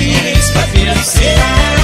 Ciência Financeira.